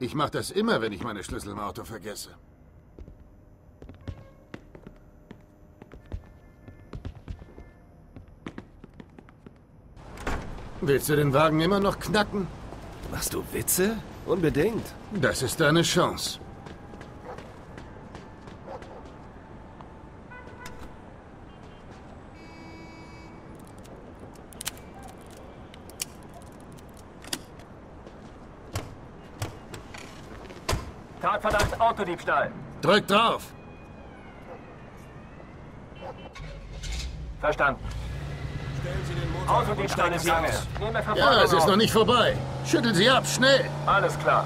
Ich mache das immer, wenn ich meine Schlüssel im Auto vergesse. Willst du den Wagen immer noch knacken? Machst du Witze? Unbedingt. Das ist deine Chance. Autodiebstahl. Drück drauf. Verstanden. Autodiebstahl ist wir Ja, es ist noch nicht vorbei. Schüttel sie ab, schnell. Alles klar.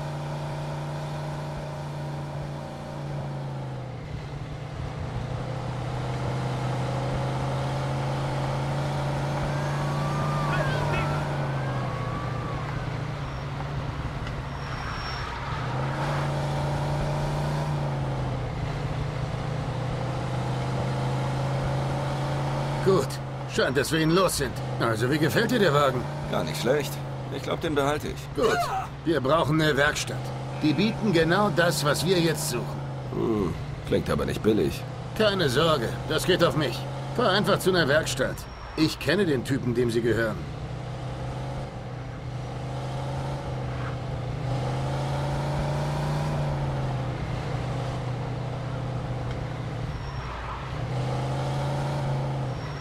Gut. Scheint, dass wir ihn los sind. Also, wie gefällt dir der Wagen? Gar nicht schlecht. Ich glaube, den behalte ich. Gut. Wir brauchen eine Werkstatt. Die bieten genau das, was wir jetzt suchen. Klingt aber nicht billig. Keine Sorge, das geht auf mich. Fahr einfach zu einer Werkstatt. Ich kenne den Typen, dem sie gehören.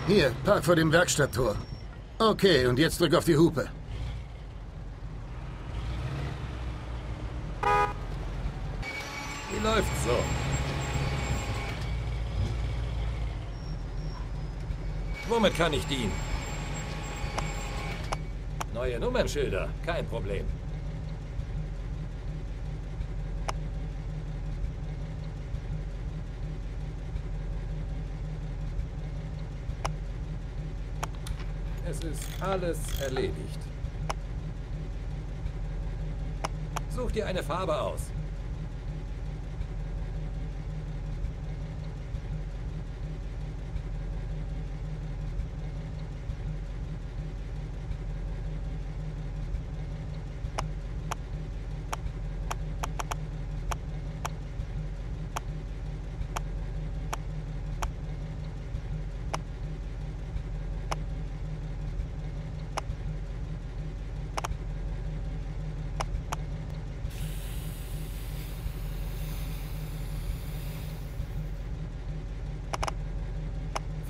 Hier, park vor dem Werkstatttor. Okay, und jetzt drück auf die Hupe. Wie läuft's so? Womit kann ich dienen? Neue Nummernschilder, kein Problem. Es ist alles erledigt. Such dir eine Farbe aus.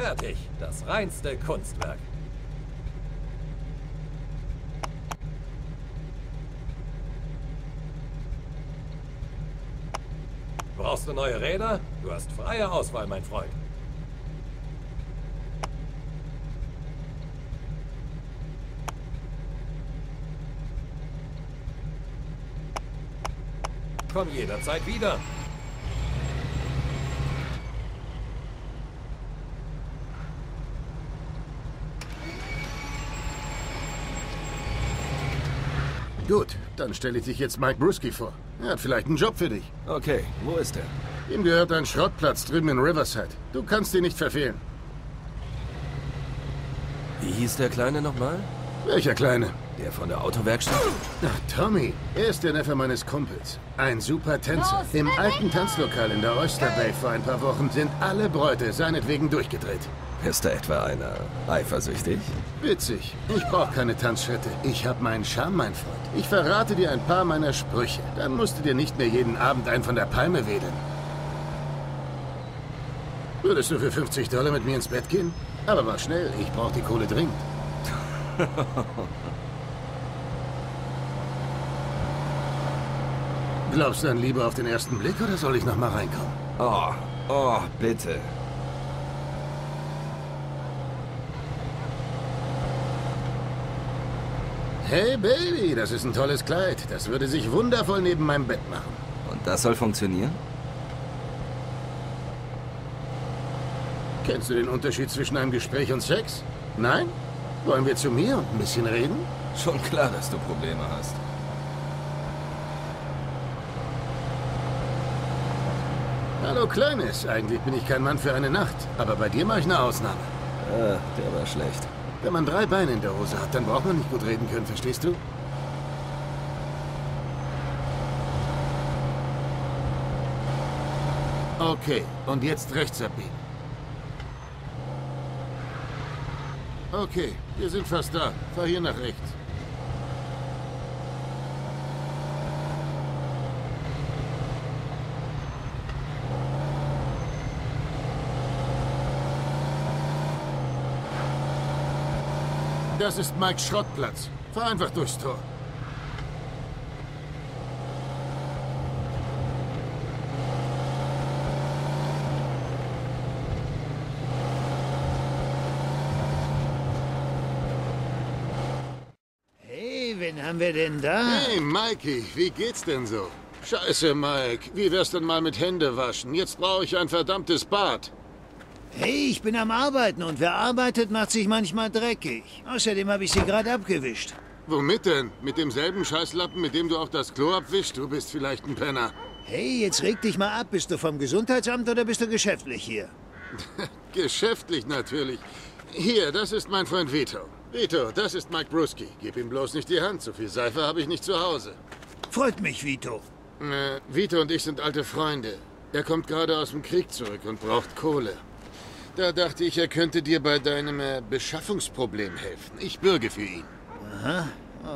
Fertig. Das reinste Kunstwerk. Brauchst du neue Räder? Du hast freie Auswahl, mein Freund. Komm jederzeit wieder. Gut, dann stelle ich dich jetzt Mike Brusky vor. Er hat vielleicht einen Job für dich. Okay, wo ist er? Ihm gehört ein Schrottplatz drüben in Riverside. Du kannst ihn nicht verfehlen. Wie hieß der Kleine nochmal? Welcher Kleine? Der von der Autowerkstatt? Ach, Tommy. Er ist der Neffe meines Kumpels. Ein super Tänzer. Im alten Tanzlokal in der Oyster Bay vor ein paar Wochen sind alle Bräute seinetwegen durchgedreht. Ist da etwa einer eifersüchtig? Witzig. Ich brauche keine Tanzschritte. Ich habe meinen Charme, mein Freund. Ich verrate dir ein paar meiner Sprüche. Dann musst du dir nicht mehr jeden Abend einen von der Palme wedeln. Würdest du für 50 Dollar mit mir ins Bett gehen? Aber mach schnell, ich brauche die Kohle dringend. Glaubst du an Liebe auf den ersten Blick oder soll ich noch mal reinkommen? Oh, oh, bitte. Hey Baby, das ist ein tolles Kleid. Das würde sich wundervoll neben meinem Bett machen. Und das soll funktionieren? Kennst du den Unterschied zwischen einem Gespräch und Sex? Nein? Wollen wir zu mir und ein bisschen reden? Schon klar, dass du Probleme hast. Hallo Kleines, eigentlich bin ich kein Mann für eine Nacht, aber bei dir mache ich eine Ausnahme. Ah, der war schlecht. Wenn man drei Beine in der Hose hat, dann braucht man nicht gut reden können, verstehst du? Okay, und jetzt rechts abbiegen. Okay, wir sind fast da. Fahr hier nach rechts. Das ist Mikes Schrottplatz. Fahr einfach durchs Tor. Hey, wen haben wir denn da? Hey, Mikey, wie geht's denn so? Scheiße, Mike. Wie wär's denn mal mit Hände waschen? Jetzt brauche ich ein verdammtes Bad. Hey, ich bin am Arbeiten und wer arbeitet, macht sich manchmal dreckig. Außerdem habe ich sie gerade abgewischt. Womit denn? Mit demselben Scheißlappen, mit dem du auch das Klo abwischst? Du bist vielleicht ein Penner. Hey, jetzt reg dich mal ab. Bist du vom Gesundheitsamt oder bist du geschäftlich hier? Geschäftlich natürlich. Hier, das ist mein Freund Vito. Vito, das ist Mike Bruski. Gib ihm bloß nicht die Hand. So viel Seife habe ich nicht zu Hause. Freut mich, Vito. Äh, Vito und ich sind alte Freunde. Er kommt gerade aus dem Krieg zurück und braucht Kohle. Da dachte ich, er könnte dir bei deinem äh, Beschaffungsproblem helfen. Ich bürge für ihn. Aha,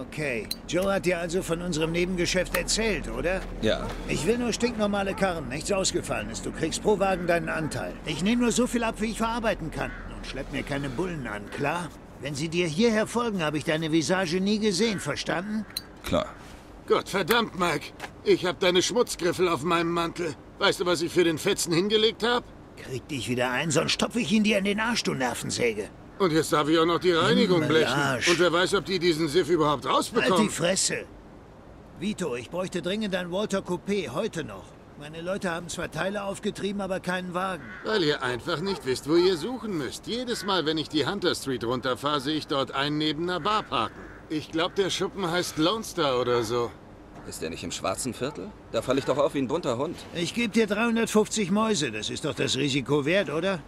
okay. Joe hat dir also von unserem Nebengeschäft erzählt, oder? Ja. Ich will nur stinknormale Karren, nichts Ausgefallenes. Du kriegst pro Wagen deinen Anteil. Ich nehme nur so viel ab, wie ich verarbeiten kann. Und schlepp mir keine Bullen an, klar? Wenn sie dir hierher folgen, habe ich deine Visage nie gesehen, verstanden? Klar. Gott verdammt, Mike. Ich habe deine Schmutzgriffel auf meinem Mantel. Weißt du, was ich für den Fetzen hingelegt habe? Krieg dich wieder ein, sonst stopfe ich ihn dir in den Arsch, du Nervensäge. Und jetzt darf ich auch noch die Reinigung Hm, blechen. Arsch. Und wer weiß, ob die diesen Siff überhaupt Halt die rausbekommen. Fresse! Vito, ich bräuchte dringend ein Walter Coupé, heute noch. Meine Leute haben zwar Teile aufgetrieben, aber keinen Wagen. Weil ihr einfach nicht wisst, wo ihr suchen müsst. Jedes Mal, wenn ich die Hunter Street runterfahre, sehe ich dort einen neben einer Bar parken. Ich glaube, der Schuppen heißt Lone Star oder so. Ist der nicht im schwarzen Viertel? Da falle ich doch auf wie ein bunter Hund. Ich gebe dir 350 Mäuse, das ist doch das Risiko wert, oder?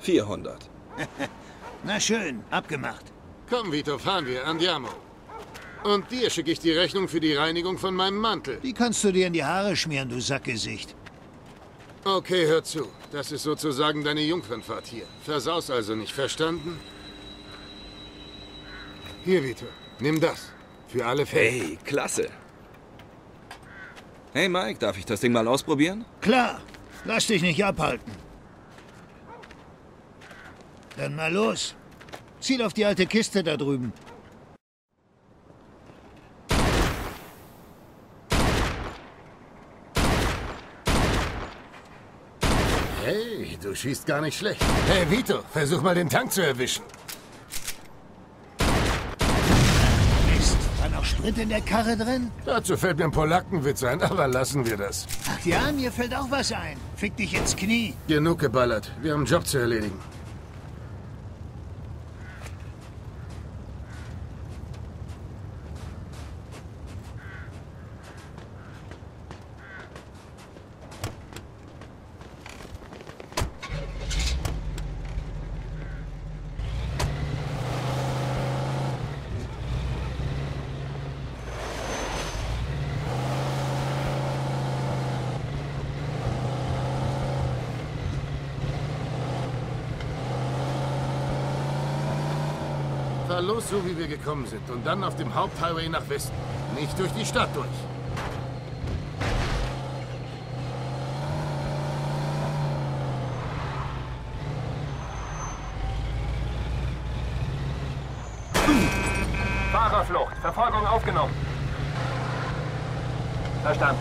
400. Na schön, abgemacht. Komm, Vito, fahren wir. Andiamo. Und dir schicke ich die Rechnung für die Reinigung von meinem Mantel. Die kannst du dir in die Haare schmieren, du Sackgesicht. Okay, hör zu. Das ist sozusagen deine Jungfernfahrt hier. Versaus also nicht, verstanden? Hier, Vito. Nimm das. Für alle Fälle. Hey, klasse. Hey Mike, darf ich das Ding mal ausprobieren? Klar, lass dich nicht abhalten. Dann mal los. Ziel auf die alte Kiste da drüben. Hey, du schießt gar nicht schlecht. Hey, Vito, versuch mal den Tank zu erwischen. Mist, war noch Sprit in der Karre drin? Dazu fällt mir ein Polackenwitz ein, aber lassen wir das. Ach ja, mir fällt auch was ein. Fick dich ins Knie. Genug geballert. Wir haben einen Job zu erledigen. Fahr los, so wie wir gekommen sind. Und dann auf dem Haupthighway nach Westen. Nicht durch die Stadt durch. Fahrerflucht. Verfolgung aufgenommen. Verstanden.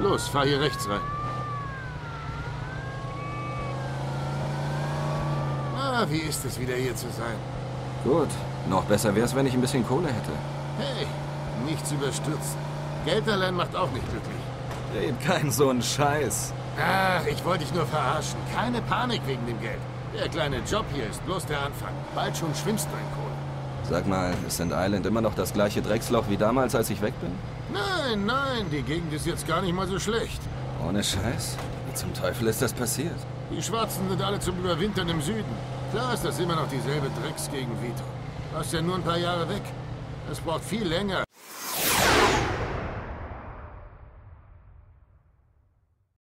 Los, fahr hier rechts rein. Ah, wie ist es, wieder hier zu sein? Gut. Noch besser wär's, wenn ich ein bisschen Kohle hätte. Hey, nichts überstürzen. Geld allein macht auch nicht glücklich. Red kein so ein Scheiß. Ach, ich wollte dich nur verarschen. Keine Panik wegen dem Geld. Der kleine Job hier ist bloß der Anfang. Bald schon schwimmst du in Kohle. Sag mal, ist St. Island immer noch das gleiche Drecksloch wie damals, als ich weg bin? Nein, nein, die Gegend ist jetzt gar nicht mal so schlecht. Ohne Scheiß? Wie zum Teufel ist das passiert? Die Schwarzen sind alle zum Überwintern im Süden. Klar ist das immer noch dieselbe Drecksgegend, Vito. Du warst ja nur ein paar Jahre weg. Das braucht viel länger,